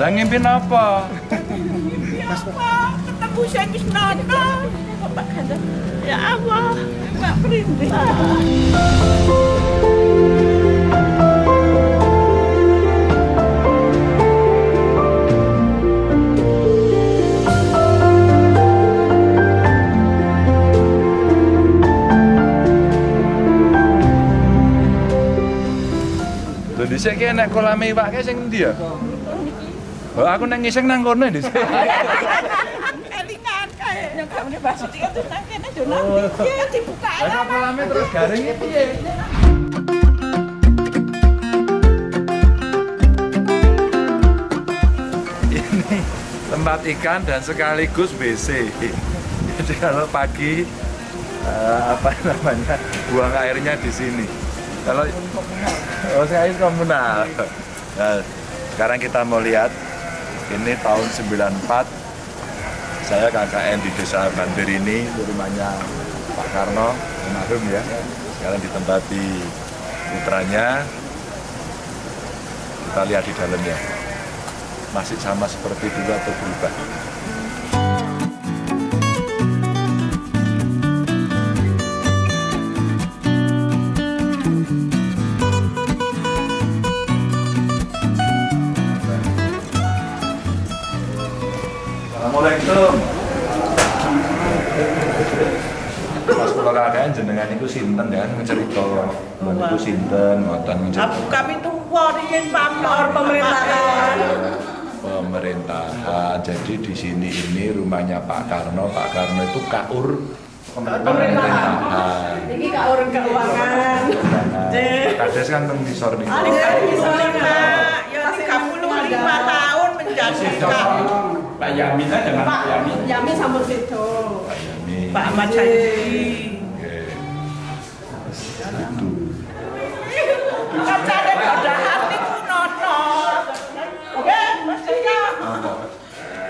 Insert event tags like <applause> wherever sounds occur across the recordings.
Lah ngimpiin apa? Mimpi apa? Ketemu Syekh Nana. Ya Allah, Mbak Perintah. Dhisik enek kolam iwak ki sing endi ya? Oh, aku nang ngising nang kono dhisik. elingan kae yang kamu bahas itu tuh nang kene yo nang iki dibuka Lah kolame terus garing iki piye? Ini tempat ikan dan sekaligus WC. Jadi kalau pagi eh, apa namanya buang airnya di sini. Kalau oh saya komunal. Nah, sekarang kita mau lihat. Ini tahun 94 saya KKN di desa Bandir ini rumahnya Pak Karno almarhum ya. Sekarang ditempati putranya. Kita lihat di dalamnya. Masih sama seperti dulu atau berubah Assalamualaikum. Mas kula kakek jenengan iku sinten ya ngecerita niku sinten ngoten Aku ngecerita kami tuh warin pamor pemerintahan pemerintahan. Jadi di sini ini rumahnya Pak Karno. Pak Karno itu kaur Pemerintahan. Ini orang keuangan. Kades kan teng ngisor niku. Tiga puluh lima, ya tiga puluh lima tahun menjadi Pak Yamin aja Pak, Pak Yamin. Yamin sambut sedo. Pak Yamin. Pak Macan. Oke. Satu. Kacau deh, ada hati Nono. Oke, mestinya.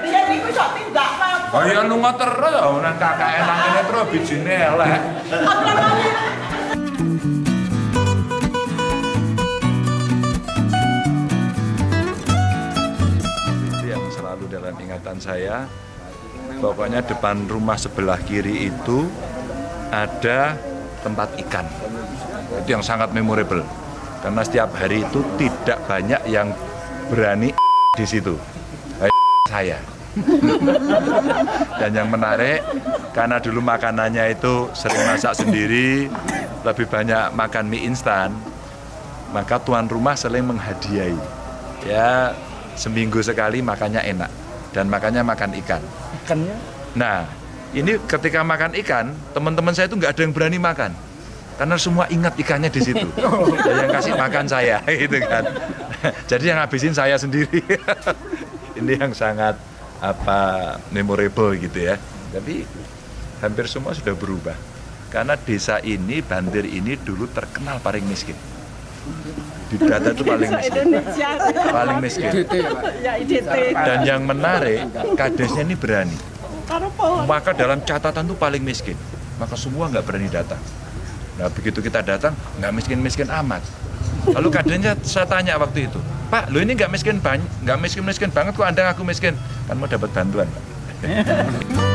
Dia di kusok tidak mau. Oh ya, lu ngotor, nang kakak enak ini terus bijine elek. Apa namanya? Saya. Pokoknya depan rumah sebelah kiri itu ada tempat ikan. Itu yang sangat memorable. Karena setiap hari itu tidak banyak yang berani di situ. Saya. Dan yang menarik, karena dulu makanannya itu sering masak sendiri, lebih banyak makan mie instan, maka tuan rumah sering menghadiahi. Ya, seminggu sekali makannya enak dan makannya makan ikan. Ikannya Nah, ini ketika makan ikan, teman-teman saya itu nggak ada yang berani makan. Karena semua ingat ikannya di situ. <laughs> Dan yang kasih makan saya, <laughs> gitu kan. Jadi yang habisin saya sendiri. <laughs> ini yang sangat apa memorable gitu ya. Tapi hampir semua sudah berubah. Karena desa ini, Bandir ini dulu terkenal paling miskin. Di data itu paling miskin. Indonesia. Paling miskin. Ya. Dan yang menarik, kadesnya ini berani. Maka dalam catatan itu paling miskin. Maka semua nggak berani datang. Nah begitu kita datang, nggak miskin-miskin amat. Lalu kadenya saya tanya waktu itu, Pak, lo ini nggak miskin banyak, nggak miskin-miskin banget kok Anda ngaku miskin? Kan mau dapat bantuan, Pak. <laughs>